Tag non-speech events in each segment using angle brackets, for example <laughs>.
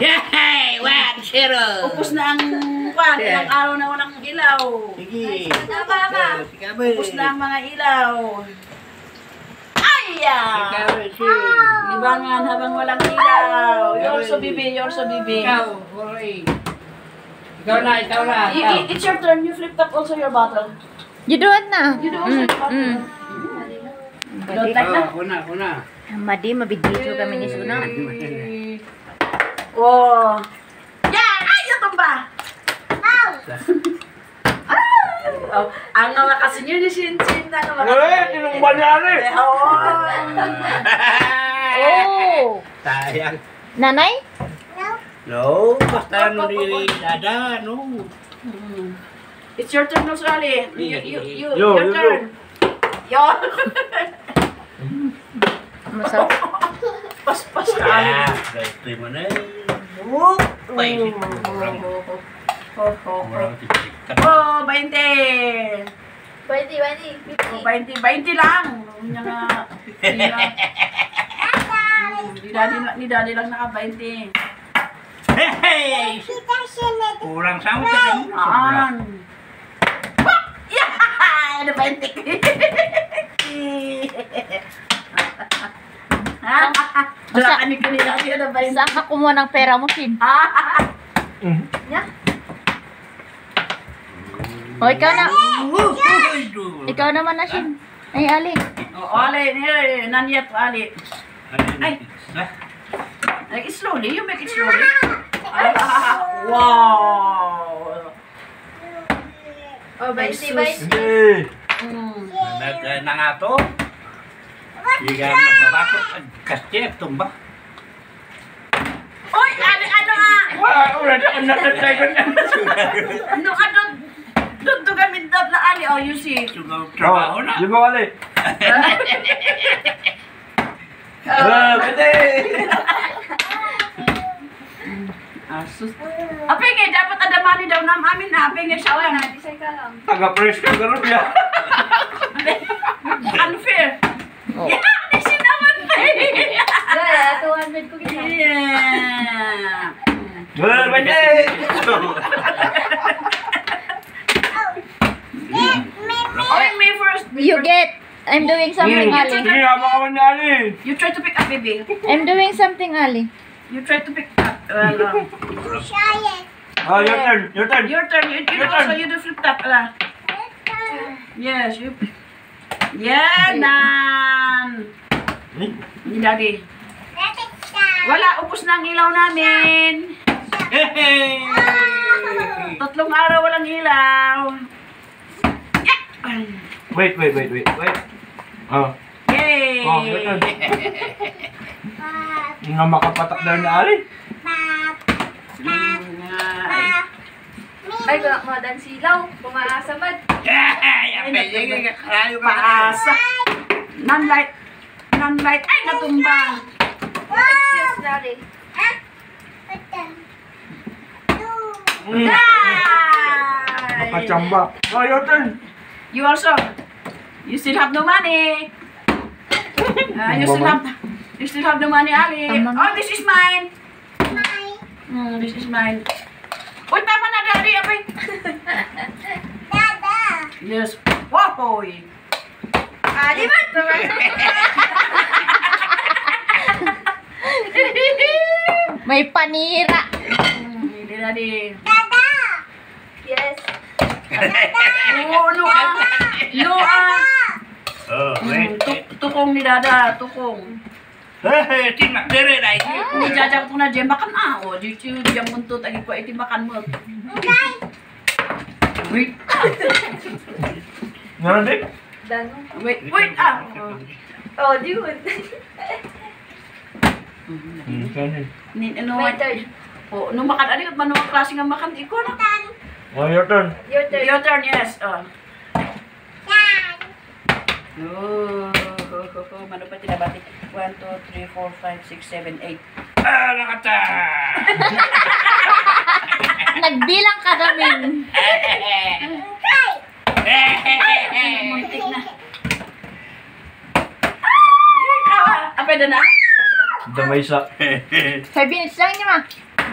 Yay! One, zero! Upos na ang kwan, ilang araw na walang ilaw. Sige. Upos na ang mga ilaw. Aya! Libangan habang walang ilaw. You're so bibi, you're so bibi. Ikaw, hurry. Ikaw na, ikaw na. It's your turn. You flipped up also your bottle. You do it na. You do also your bottle. Mm. Don't like na. Una, una. Madi, mabidito kami ni Suna. Oh. Yeah! Ay, ito ba? <laughs> Oh, ang mga kasenyor ni Shinchin na mga Eh, tinumba niya rin. Oh! Sayang. Nanay? No, basta ano ni Dada, no. It's your turn, no, Sally. You, you, you, Yo, your yo, turn. Yo. <laughs> Masarap. Pas-pas ka. Ah, ito mo na. Ay, Oh, kurang. oh, oh, oh. Kurang tipikat. Oh, 20. Pwede, pwede. Oh, 20, 20 lang. Yung nga, 50 lang. Ni daddy, lang- ni daddy lang naka 20. Hey! Kurang sama ka din. Yan. <laughs> Yeah! Ano <laughs> 20? Wala ka ni kanina kasi ano 20. Saan ka kumuha ng pera mo, Shin? O, ikaw na. Ikaw naman na, Shin. Ay, Ali. Oh, Ali, here, yet, Ali. Ay. Like, slowly, you make it slowly. Ah, <laughs> wow! Oh, Ay, 20, sus. 20. Hindi. Mm. Na nga to. Higa na babako. Kasi tumba. Uy, ano, ano nga? Wala, wala na ang natatay ko na. Ano ka doon? Doon to gamit dat na Ali. Oh, you see. Sugaw trabaho na. Di ba wali? Ah, pwede. Asus. Apenge, dapat adamani daw nam amin na. Apenge siya lang. Design ka lang. Taga-press ka gano'n niya. Unfair. Oh. Yeah, this is naman fair. Gaya, 200 ko kita. Yeah. Ah, pwede. Okay, me first. me You get. I'm doing something, Hmm, Ali. Sige, hama ka man niya, Ali. You try to pick up, baby. I'm doing something, Ali. You try to pick up. Well, uh, <laughs> Ah, your turn, your turn. your turn. You, you Your also, turn. you do flip top. Ala. Yes, you. Yeah, nan. Ni daddy. Wala, upos na ang ilaw namin. Hey! Tatlong araw walang ilaw. Yeah. Wait, wait, wait, wait, wait. Oh, Yay! oh, turn. Nga makapatak daw ni Ali. Ay, kung mga dan silaw. Pumaasa mad. Ay, apay, karayo pa. Paasa. Non-light. Non-light. Ay, natumbang. Excuse, daddy. Ay! Makachamba. Oh, your turn. You also. You still have no money. Uh, you still have you still have no money, Ali. Oh, this is mine. Mine. Mm, this is mine. Uy, tama na, Daddy. Apay. Yes. Wow, hoy. Ali, man. May panira. Hindi, Daddy. Yes. No, no, ah. No, ah. Oh, Mm, wait. tuk- tukong ni Dada, tukong. Hey, tinak dere na iki. Ni jajak ko na dyan, makan ah. O, di di dyan buntot, agi ko, iti makan mo. Wait, Nga din. Dano. wait, wait, ah. Oh, dude. Hmm, kanin. Ni, ano, My turn. o, nung makan, ano, manong klase nga makan, ikaw na. Oh, your turn. Your turn. Your turn, yes. Oh. Oh, ho, ho, ho. Mano pa tinabati? 1, 2, 3, 4, 5, 6, 7, 8. Ah, nakata. <laughs> Nagbilang ka namin. Muntik na. Ikaw ah. Apa na na? The Lamay-sa. Five minutes lang niya, ma.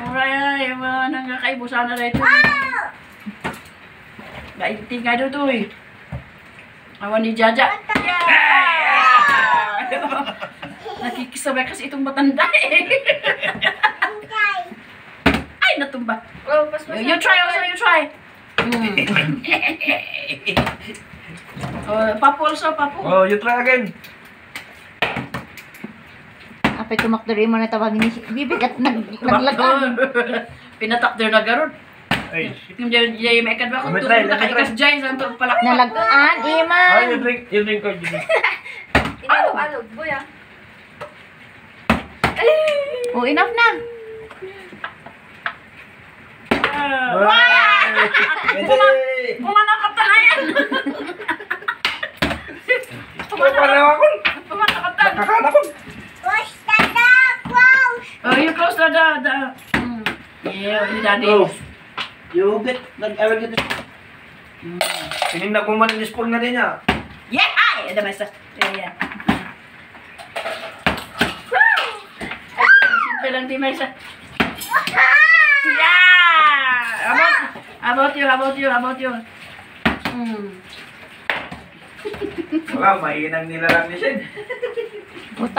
Mura yan, yung mga nangakaibusan na rin ito. Gaitin ka doon to eh. Awan ni Jaja. <laughs> Nakikisabay kasi itong matanda eh. <laughs> Ay, natumba. Oh, pas pas. You, you try also, you try. Mm. <laughs> oh, papu also, papu. Oh, you try again. Apay tumakdo rin mo na tawagin ni si Bibig at nag, naglagan. Pinatak there na garod. Ay, Yung jay may kadwa let me ka ikas jay sa to palak. Nalagaan, Ah, you Iman. drink, you drink, oh, you drink. Inalog-alog, boy ah. Oh, enough na. Wow! Hey! Pumanakap na yan! Pareho ako. Pumanakap na! Nakakana ko. Oh, you close the, the, the... Mm. Yeah, you daddy. Oh. You get, nag-I will get this. Tinignan ko man yung spoon nga din niya. Yeah! Ay! Ada mesa. Yeah, yeah. Simple lang di mesa. <laughs> Yeah! About, about you, about you, about you. Mm. Wala, mainang nila lang ni Shen. <laughs>